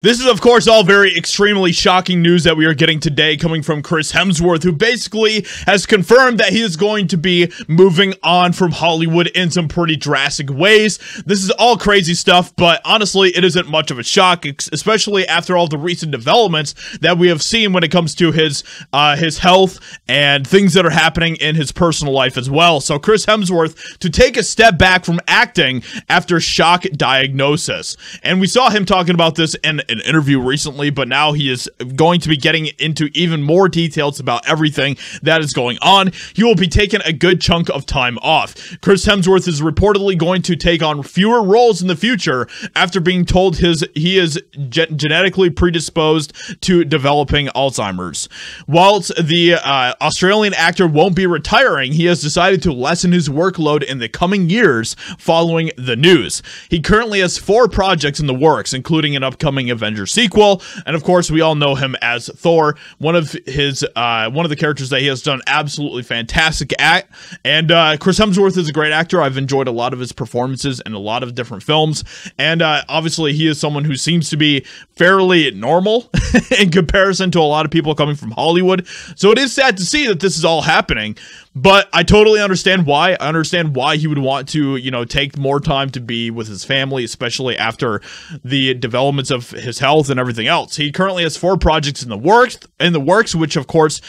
This is, of course, all very extremely shocking news that we are getting today coming from Chris Hemsworth, who basically has confirmed that he is going to be moving on from Hollywood in some pretty drastic ways. This is all crazy stuff, but honestly, it isn't much of a shock, especially after all the recent developments that we have seen when it comes to his uh, his health and things that are happening in his personal life as well. So, Chris Hemsworth to take a step back from acting after shock diagnosis, and we saw him talking about this in an interview recently, but now he is going to be getting into even more details about everything that is going on. He will be taking a good chunk of time off. Chris Hemsworth is reportedly going to take on fewer roles in the future after being told his he is ge- genetically predisposed to developing Alzheimer's. Whilst the uh, Australian actor won't be retiring, he has decided to lessen his workload in the coming years following the news. He currently has four projects in the works, including an upcoming Avengers sequel, and of course, we all know him as Thor, one of his uh, one of the characters that he has done absolutely fantastic at. And uh, Chris Hemsworth is a great actor. I've enjoyed a lot of his performances in a lot of different films, and uh, obviously, he is someone who seems to be fairly normal in comparison to a lot of people coming from Hollywood. So it is sad to see that this is all happening. But I totally understand why. I understand why he would want to, you know, take more time to be with his family, especially after the developments of his health and everything else. He currently has four projects in the works, in the works, which of course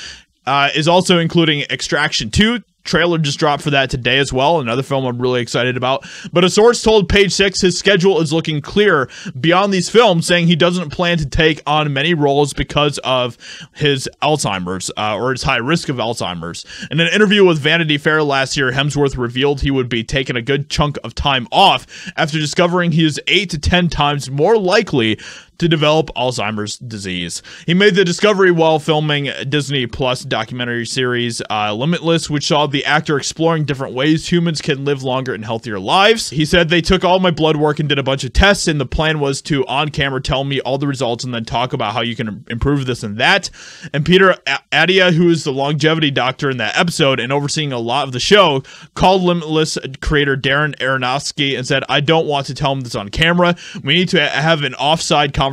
uh, is also including Extraction 2, trailer just dropped for that today as well. Another film I'm really excited about. But a source told Page Six his schedule is looking clear beyond these films, saying he doesn't plan to take on many roles because of his Alzheimer's uh, or his high risk of Alzheimer's. In an interview with Vanity Fair last year, Hemsworth revealed he would be taking a good chunk of time off after discovering he is eight to ten times more likely to develop Alzheimer's disease. He made the discovery while filming Disney Plus documentary series uh, Limitless, which saw the actor exploring different ways humans can live longer and healthier lives. He said, They took all my blood work and did a bunch of tests, and the plan was to on camera tell me all the results and then talk about how you can improve this and that. And Peter Attia, who is the longevity doctor in that episode and overseeing a lot of the show, called Limitless creator Darren Aronofsky and said, I don't want to tell him this on camera. We need to have an offside conversation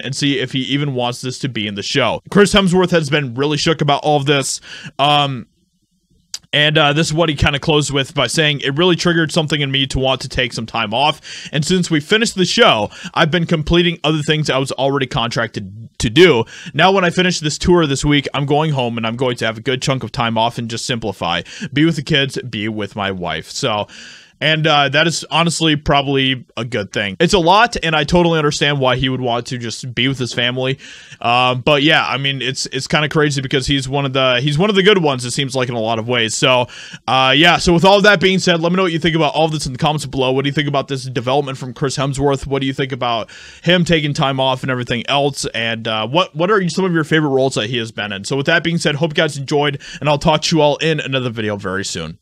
and see if he even wants this to be in the show. Chris Hemsworth has been really shook about all of this. Um, and uh, this is what he kind of closed with by saying, It really triggered something in me to want to take some time off. And since we finished the show, I've been completing other things I was already contracted to do. Now, when I finish this tour this week, I'm going home and I'm going to have a good chunk of time off and just simplify. Be with the kids, be with my wife. So, and uh, that is honestly probably a good thing. It's a lot, and I totally understand why he would want to just be with his family. Uh, but yeah, I mean, it's it's kind of crazy because he's one of the he's one of the good ones. It seems like in a lot of ways. So uh, yeah. So with all of that being said, let me know what you think about all this in the comments below. What do you think about this development from Chris Hemsworth? What do you think about him taking time off and everything else? And uh, what what are some of your favorite roles that he has been in? So with that being said, hope you guys enjoyed, and I'll talk to you all in another video very soon.